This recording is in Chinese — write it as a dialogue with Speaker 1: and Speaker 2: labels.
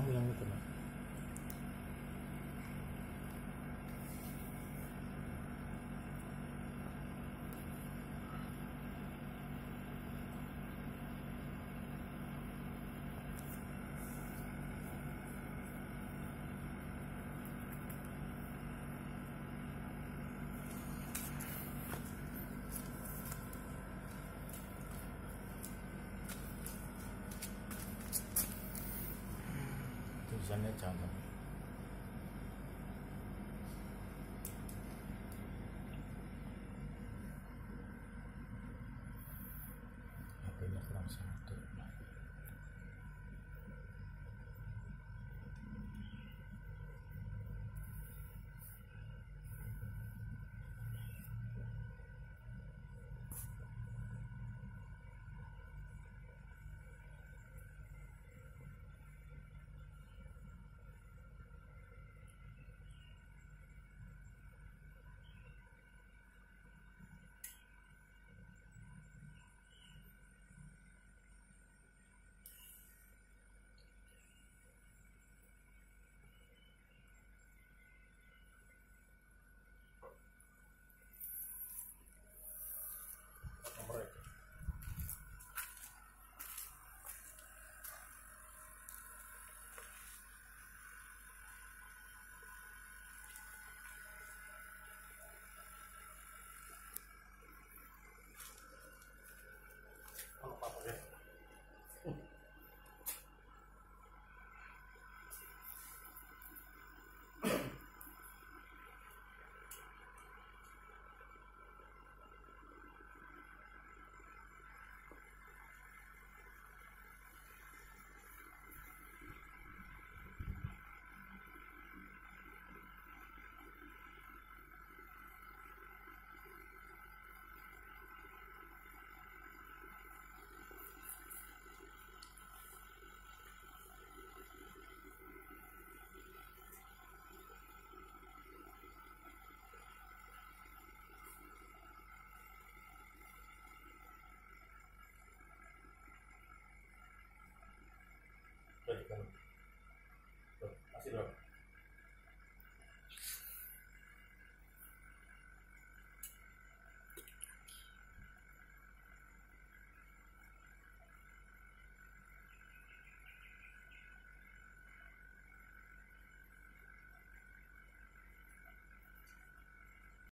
Speaker 1: 雨なこてない。现在讲的